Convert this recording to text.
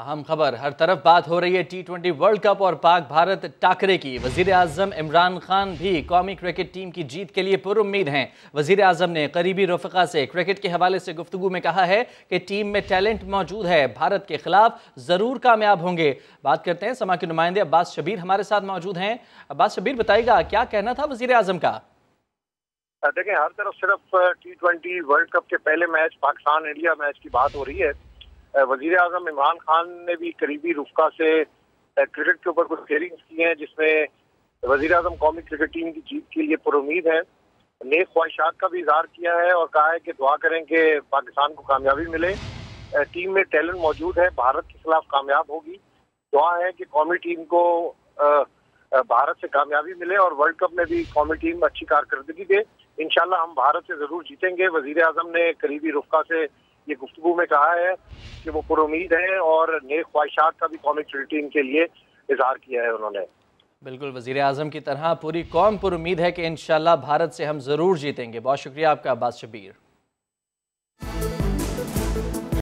अहम खबर, हर तरफ़ बात हो रही है टी ट्वेंटी वर्ल्ड कप और पाक भारत टाकरे की। वज़ीर आज़म इमरान खान भी कौमी क्रिकेट टीम की जीत के लिए पुरुद हैं। वज़ीर आज़म ने करीबी रफका से क्रिकेट के हवाले से गुफ्तु में कहा है कि टीम में टैलेंट मौजूद है, भारत के खिलाफ ज़रूर कामयाब होंगे। बात करते हैं समा के नुमाइंदे अब्बास शबीर हमारे साथ मौजूद हैं। अब्बास शबीर बताएगा क्या कहना था वज़ीर आज़म का देखें, हर तरफ़ सिर्फ़ टी ट्वेंटी वर्ल्ड कप के पहले मैच पाकिस्तान इंडिया मैच की बात हो रही है। वज़ीर अजम इमरान खान ने भी करीबी रुफका से क्रिकेट के ऊपर कुछ हेयरिंग्स की हैं, जिसमें वज़ीर अजम कौमी क्रिकेट टीम की जीत के लिए पुरुद है। नेक ख्वाहिशात का भी इजहार किया है और कहा है कि दुआ करें कि पाकिस्तान को कामयाबी मिले। टीम में टैलेंट मौजूद है, भारत के खिलाफ कामयाब होगी। दुआ है कि कौमी टीम को भारत से कामयाबी मिले और वर्ल्ड कप में भी कौमी टीम अच्छी कारकर्दगी दे। इनशाला हम भारत से ज़रूर जीतेंगे। वज़ीर अजम ने करीबी रुफका से ये गुफ्तु में कहा है कि वो पुरुद है और नेक ख्वाहिशात का भी कौमी टीम के लिए इजहार किया है उन्होंने। बिल्कुल वज़ीर अजम की तरह पूरी कौम पर उम्मीद है कि इन भारत से हम ज़रूर जीतेंगे। बहुत शुक्रिया आपका, अब्बास शबीर